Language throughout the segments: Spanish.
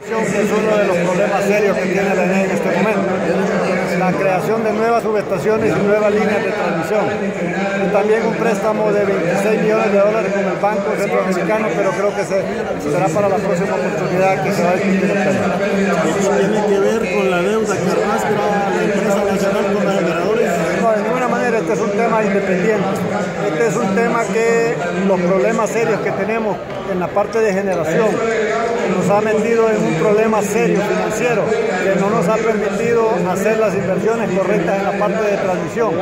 es uno de los problemas serios que tiene la ENE en este momento. La creación de nuevas subestaciones y nuevas líneas de transmisión. Y también un préstamo de 26 millones de dólares con el Banco Centroamericano, pero creo que será para la próxima oportunidad que se va a discutir el tema. ¿Esto tiene que ver con la deuda que arrastra la empresa nacional con los generadores? No, de ninguna manera este es un tema independiente. Este es un tema que los problemas serios que tenemos en la parte de generación nos ha metido en un problema serio financiero que no nos ha permitido hacer las inversiones correctas en la parte de transmisión.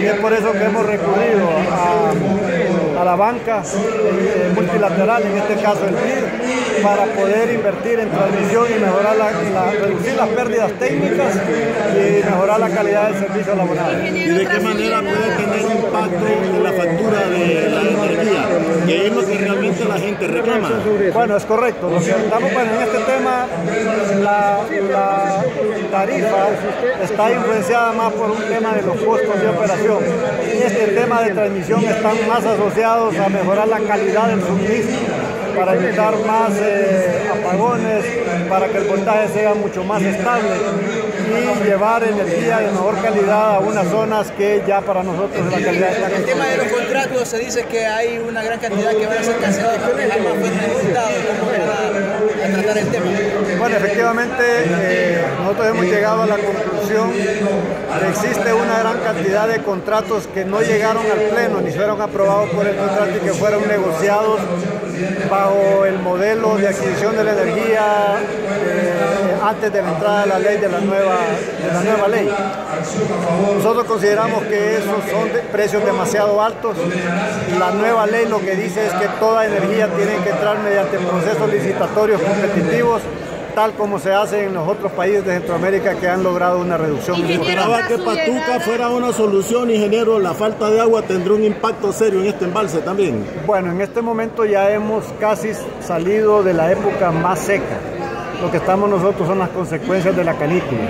Y es por eso que hemos recurrido a, a la banca eh, multilateral, en este caso el BID, para poder invertir en transmisión y mejorar la, reducir las pérdidas técnicas y mejorar la calidad del servicio laboral. ¿Y de qué manera puede tener impacto en la factura de la energía? Que es lo que realmente la gente reclama. Bueno, es correcto. Lo que estamos bueno, en este tema, la, la, tarifa está influenciada más por un tema de los costos de operación. En este tema de transmisión están más asociados a mejorar la calidad del suministro para evitar más eh, apagones, para que el voltaje sea mucho más estable y llevar energía de mejor calidad a unas zonas que ya para nosotros la calidad está El tema de los contratos se dice que hay una gran cantidad que van a ser cancelados, jamás fue. ¿Cómo van a, tratar el tema? Bueno, efectivamente, eh, nosotros hemos llegado a la conclusión que existe una gran cantidad de contratos que no llegaron al pleno ni fueron aprobados por el contrato y que fueron negociados bajo el modelo de adquisición de la energía eh, antes de la entrada de la ley de la nueva, la nueva ley. Nosotros consideramos que esos son precios demasiado altos. La nueva ley lo que dice es que toda energía tiene que entrar mediante procesos licitatorios competitivos tal como se hace en los otros países de Centroamérica que han logrado una reducción. Esperaba que Patuca fuera una solución, ingeniero. La falta de agua tendrá un impacto serio en este embalse también. Bueno, en este momento ya hemos casi salido de la época más seca. Lo que estamos nosotros son las consecuencias de la canícula.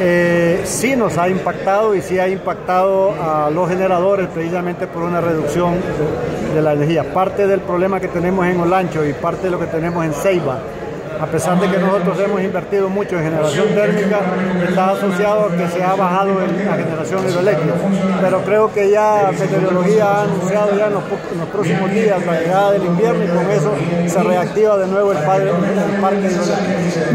Eh, sí nos ha impactado y sí ha impactado a los generadores precisamente por una reducción de, de la energía. Parte del problema que tenemos en Olancho y parte de lo que tenemos en Ceiba a pesar de que nosotros hemos invertido mucho en generación térmica, está asociado a que se ha bajado la generación hidroeléctrica. Pero creo que ya Meteorología ha anunciado ya en los, próximos días la llegada del invierno y con eso se reactiva de nuevo el, el parque hidroeléctrico.